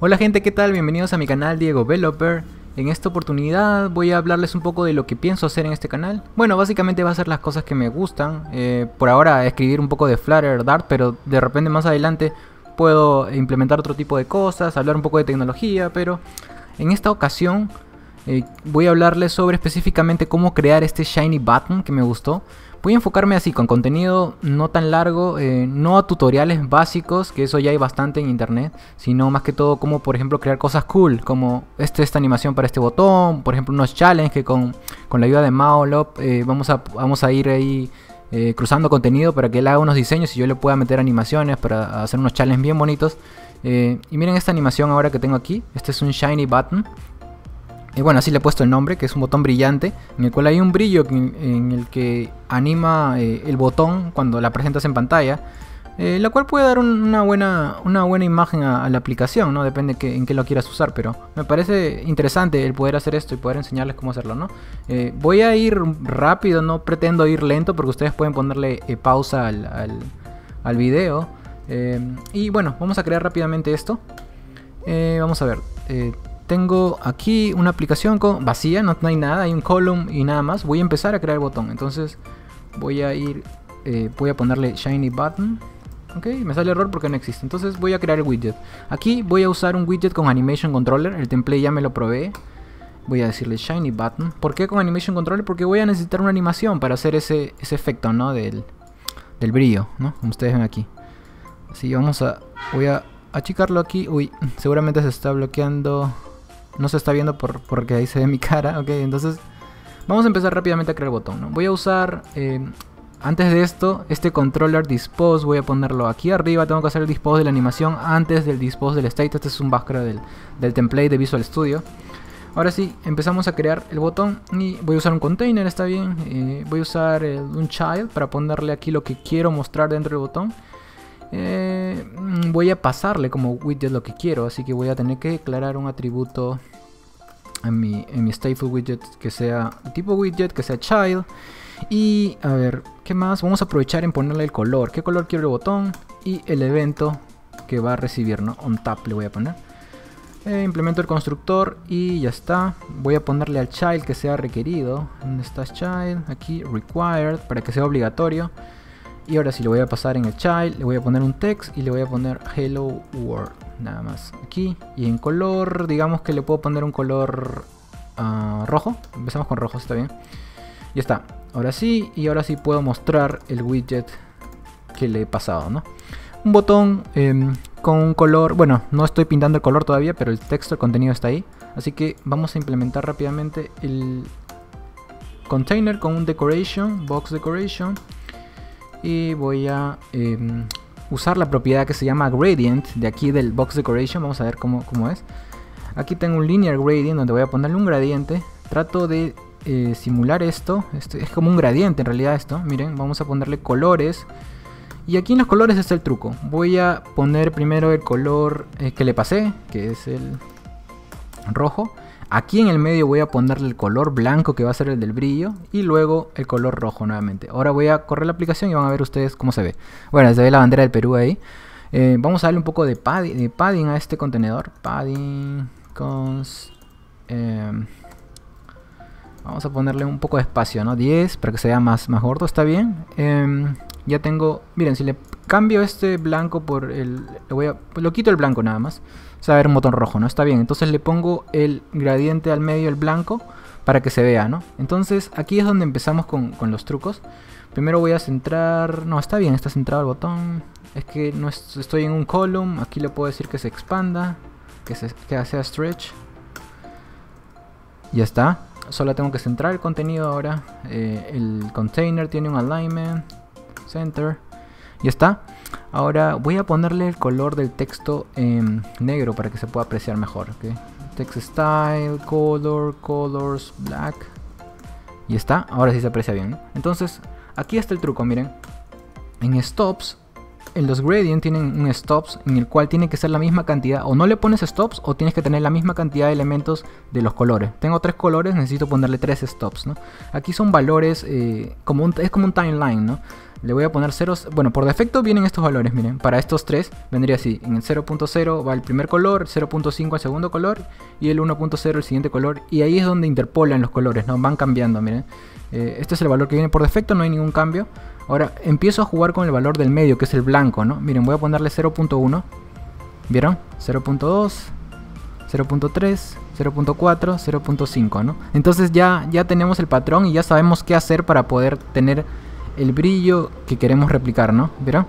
Hola gente, ¿qué tal? Bienvenidos a mi canal Diego Developer. En esta oportunidad voy a hablarles un poco de lo que pienso hacer en este canal. Bueno, básicamente va a ser las cosas que me gustan. Eh, por ahora escribir un poco de Flutter, Dart, pero de repente más adelante puedo implementar otro tipo de cosas, hablar un poco de tecnología, pero en esta ocasión eh, voy a hablarles sobre específicamente cómo crear este Shiny Button que me gustó. Voy a enfocarme así, con contenido no tan largo, eh, no a tutoriales básicos, que eso ya hay bastante en internet, sino más que todo como por ejemplo crear cosas cool, como este, esta animación para este botón, por ejemplo unos challenges que con, la ayuda de Maolop eh, vamos, a, vamos a ir ahí eh, cruzando contenido para que él haga unos diseños y yo le pueda meter animaciones para hacer unos challenges bien bonitos. y miren esta animación ahora que tengo aquí, este es un shiny button y bueno, así le he puesto el nombre, que es un botón brillante, en el cual hay un brillo en, el que anima eh, el botón cuando la presentas en pantalla, eh, la cual puede dar una, buena, una buena imagen a, la aplicación, ¿no? Depende que, en qué lo quieras usar, pero me parece interesante el poder hacer esto y poder enseñarles cómo hacerlo, ¿no? Eh, voy a ir rápido, no pretendo ir lento porque ustedes pueden ponerle pausa al, al, al video. y bueno, vamos a crear rápidamente esto. vamos a ver tengo aquí una aplicación con vacía, no, hay nada, hay un column y nada más. Voy a empezar a crear el botón. Entonces voy a ir, eh, voy a ponerle shiny button. Ok, me sale error porque no existe. Entonces voy a crear el widget. Aquí voy a usar un widget con animation controller. El template ya me lo probé. Voy a decirle shiny button. ¿Por qué con animation controller? Porque voy a necesitar una animación para hacer ese, efecto, ¿no? Del, del brillo, ¿no? Como ustedes ven aquí. Así vamos a, voy a achicarlo aquí. Uy, seguramente se está bloqueando no se está viendo por, porque ahí se ve mi cara, ok, entonces vamos a empezar rápidamente a crear el botón, ¿no? Voy a usar, eh, antes de esto, este controller dispose, voy a ponerlo aquí arriba, tengo que hacer el dispose de la animación antes del dispose del state, este es un background del, del template de Visual Studio. Ahora sí, empezamos a crear el botón y voy a usar un container, está bien. Eh, voy a usar un child para ponerle aquí lo que quiero mostrar dentro del botón. Eh, voy a pasarle como widget lo que quiero, así que voy a tener que declarar un atributo en mi, en mi stateful widget que sea tipo widget, que sea child. Y a ver, ¿qué más? Vamos a aprovechar en ponerle el color. ¿Qué color quiero el botón? Y el evento que va a recibir, ¿no? On tap le voy a poner. Eh, implemento el constructor y ya está. Voy a ponerle al child que sea requerido. ¿Dónde está child? Aquí, required, para que sea obligatorio. Y ahora sí, le voy a pasar en el child, le voy a poner un text y le voy a poner hello world. Nada más aquí. Y en color, digamos que le puedo poner un color ah, rojo. Empezamos con rojo, está bien. Ya está. Ahora sí, y ahora sí puedo mostrar el widget que le he pasado, ¿no? Un botón em, con un color, bueno, no estoy pintando el color todavía, pero el texto, el contenido está ahí. Así que vamos a implementar rápidamente el container con un decoration, box decoration y voy a em, usar la propiedad que se llama gradient de aquí del box decoration. Vamos a ver cómo, es. Aquí tengo un linear gradient donde voy a ponerle un gradiente. Trato de eh, simular esto. esto es como un gradiente en realidad esto. Miren vamos a ponerle colores. Y aquí en los colores está el truco. Voy a poner primero el color eh, que le pasé que es el rojo Aquí en el medio voy a ponerle el color blanco que va a ser el del brillo y luego el color rojo nuevamente. Ahora voy a correr la aplicación y van a ver ustedes cómo se ve. Bueno, se ve la bandera del Perú ahí. Eh, vamos a darle un poco de padding, a este contenedor. Padding, cons... Em, vamos a ponerle un poco de espacio, ¿no? 10 para que sea más, más gordo, está bien. Em, ya tengo, miren, si le cambio este blanco por el, lo, voy a, lo quito el blanco nada más se va a ver un botón rojo, ¿no? Está bien, entonces le pongo el gradiente al medio, el blanco, para que se vea, ¿no? Entonces aquí es donde empezamos con, los trucos. Primero voy a centrar... No, está bien, está centrado el botón. Es que no estoy en un column. Aquí le puedo decir que se expanda. Que, se, que sea stretch. Ya está. Solo tengo que centrar el contenido ahora. Eh, el container tiene un alignment. Center. Ya está. Ahora voy a ponerle el color del texto en negro para que se pueda apreciar mejor. Text style, color, colors, black. Y está, ahora sí se aprecia bien. Entonces, aquí está el truco, miren. En stops, los gradients tienen un stops en el cual tiene que ser la misma cantidad. O no le pones stops o tienes que tener la misma cantidad de elementos de los colores. Tengo tres colores, necesito ponerle tres stops, ¿no? Aquí son valores, eh, como es como un timeline, ¿no? Le voy a poner ceros. Bueno, por defecto vienen estos valores, miren. Para estos tres vendría así. En el 0.0 va el primer color, 0.5 el segundo color y el 1.0 el siguiente color. Y ahí es donde interpolan los colores, ¿no? Van cambiando, miren. Eh, este es el valor que viene por defecto, no hay ningún cambio. Ahora empiezo a jugar con el valor del medio, que es el blanco, ¿no? Miren, voy a ponerle 0.1. ¿Vieron? 0.2, 0.3, 0.4, 0.5, ¿no? Entonces ya, ya tenemos el patrón y ya sabemos qué hacer para poder tener el brillo que queremos replicar, ¿no? ¿Vieron?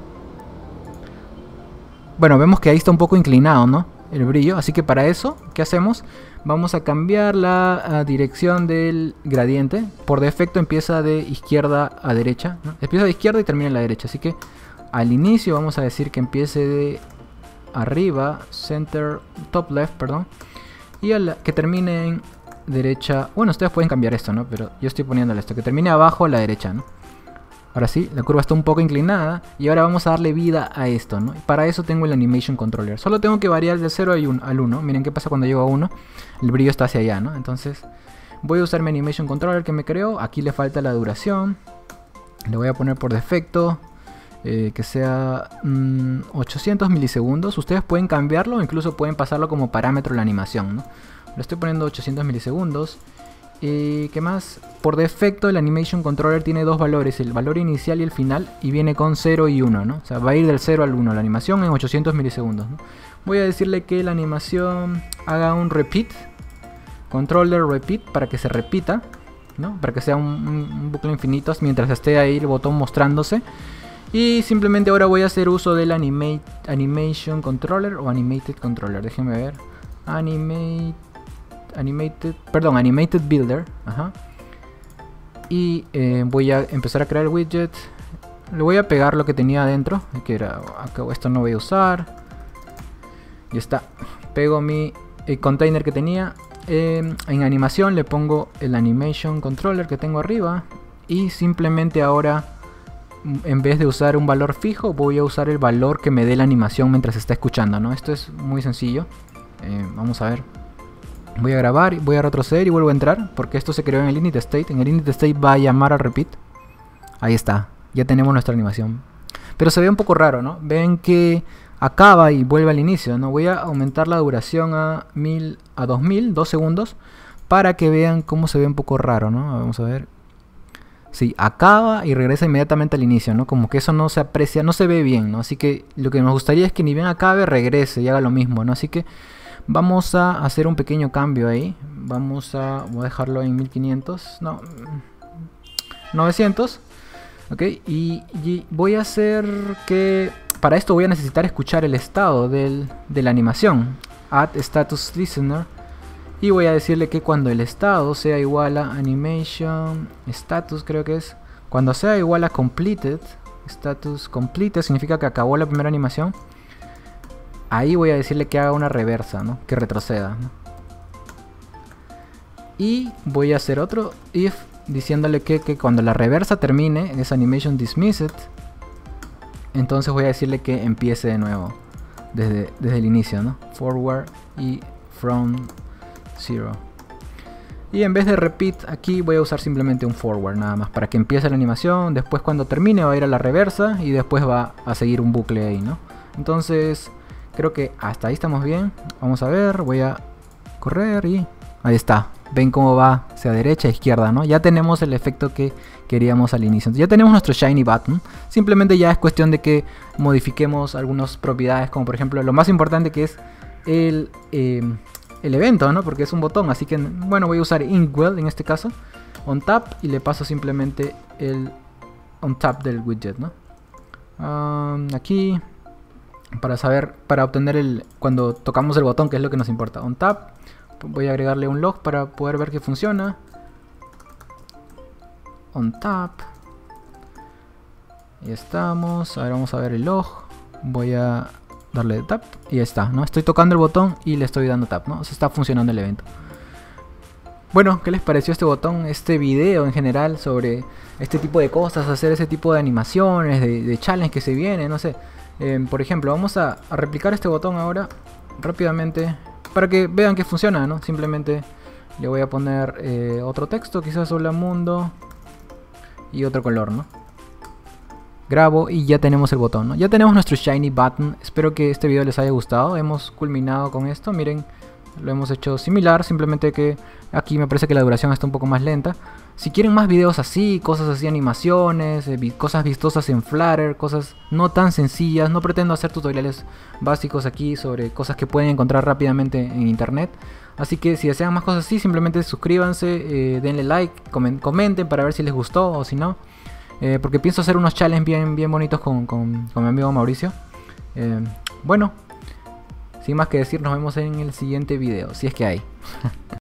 Bueno, vemos que ahí está un poco inclinado, ¿no? El brillo, así que para eso, ¿qué hacemos? Vamos a cambiar la dirección del gradiente. Por defecto empieza de izquierda a derecha. Empieza de izquierda y termina en la derecha. Así que al inicio vamos a decir que empiece de arriba, center, top left, perdón. Y a que termine en derecha. Bueno, ustedes pueden cambiar esto, ¿no? Pero yo estoy poniéndole esto. Que termine abajo a la derecha, ¿no? Ahora sí, la curva está un poco inclinada y ahora vamos a darle vida a esto, ¿no? Para eso tengo el Animation Controller. Solo tengo que variar de 0 al 1. Miren qué pasa cuando llego a 1. El brillo está hacia allá, ¿no? Entonces voy a usar mi Animation Controller que me creó. Aquí le falta la duración. Le voy a poner por defecto eh, que sea 800 mm, milisegundos. Ustedes pueden cambiarlo o incluso pueden pasarlo como parámetro la animación, ¿no? Le estoy poniendo 800 milisegundos. ¿Y qué más? Por defecto el Animation Controller tiene dos valores, el valor inicial y el final, y viene con 0 y 1, ¿no? O sea, va a ir del 0 al 1, la animación en 800 milisegundos, Voy a decirle que la animación haga un repeat, controller repeat, para que se repita, ¿no? Para que sea un, bucle infinito mientras esté ahí el botón mostrándose. Y simplemente ahora voy a hacer uso del animate, Animation Controller o Animated Controller, déjenme ver. Animate Animated, perdón, Animated Builder. Ajá. Y eh, voy a empezar a crear el widget. Le voy a pegar lo que tenía adentro, que era, esto no voy a usar. Y está. Pego mi container que tenía. Em, en animación le pongo el Animation Controller que tengo arriba. Y simplemente ahora, en vez de usar un valor fijo, voy a usar el valor que me dé la animación mientras está escuchando, ¿no? Esto es muy sencillo. Eh, vamos a ver. Voy a grabar, voy a retroceder y vuelvo a entrar porque esto se creó en el init state. En el init state va a llamar a repeat. Ahí está, ya tenemos nuestra animación. Pero se ve un poco raro, ¿no? Ven que acaba y vuelve al inicio, ¿no? Voy a aumentar la duración a 1000 a 2000, 2 segundos para que vean cómo se ve un poco raro, ¿no? Vamos a ver. Sí, acaba y regresa inmediatamente al inicio, ¿no? Como que eso no se aprecia, no se ve bien, ¿no? Así que lo que nos gustaría es que ni bien acabe, regrese y haga lo mismo, ¿no? Así que Vamos a hacer un pequeño cambio ahí. Vamos a... Voy a dejarlo en 1500. No. 900. Ok. Y, voy a hacer que... Para esto voy a necesitar escuchar el estado de la animación. Add status listener. Y voy a decirle que cuando el estado sea igual a animation status creo que es. Cuando sea igual a completed. Status completed significa que acabó la primera animación Ahí voy a decirle que haga una reversa, ¿no? Que retroceda. Y voy a hacer otro if diciéndole que, cuando la reversa termine, es animation dismissed, entonces voy a decirle que empiece de nuevo. Desde, desde el inicio, ¿no? Forward y from zero. Y en vez de repeat aquí voy a usar simplemente un forward nada más para que empiece la animación. Después cuando termine va a ir a la reversa y después va a seguir un bucle ahí, ¿no? Entonces Creo que hasta ahí estamos bien. Vamos a ver, voy a correr y ahí está. Ven cómo va hacia derecha, izquierda, ¿no? Ya tenemos el efecto que queríamos al inicio. ya tenemos nuestro Shiny Button. Simplemente ya es cuestión de que modifiquemos algunas propiedades, como por ejemplo lo más importante que es el, em, el evento, ¿no? Porque es un botón, así que bueno, voy a usar Inkwell en este caso. On tap y le paso simplemente el on tap del widget, ¿no? aquí para saber, para obtener el, cuando tocamos el botón, que es lo que nos importa. On tap, voy a agregarle un log para poder ver que funciona. On tap. Y estamos, ahora vamos a ver el log. Voy a darle tap y ya está, ¿no? Estoy tocando el botón y le estoy dando tap, ¿no? Está funcionando el evento. Bueno, ¿qué les pareció este botón, este video en general sobre este tipo de cosas, hacer ese tipo de animaciones, de, de challenge que se viene, no sé? Em, por ejemplo, vamos a, replicar este botón ahora rápidamente para que vean que funciona, ¿no? Simplemente le voy a poner eh, otro texto, quizás hola mundo y otro color, ¿no? grabo y ya tenemos el botón, ¿no? Ya tenemos nuestro Shiny Button. Espero que este video les haya gustado. Hemos culminado con esto, miren, lo hemos hecho similar, simplemente que aquí me parece que la duración está un poco más lenta. Si quieren más videos así, cosas así, animaciones, eh, cosas vistosas en Flutter, cosas no tan sencillas, no pretendo hacer tutoriales básicos aquí sobre cosas que pueden encontrar rápidamente en internet. Así que si desean más cosas así, simplemente suscríbanse, eh, denle like, comenten para ver si les gustó o si no. Eh, porque pienso hacer unos challenges bien, bien bonitos con, con, mi amigo Mauricio. bueno, sin más que decir, nos vemos en el siguiente video, si es que hay.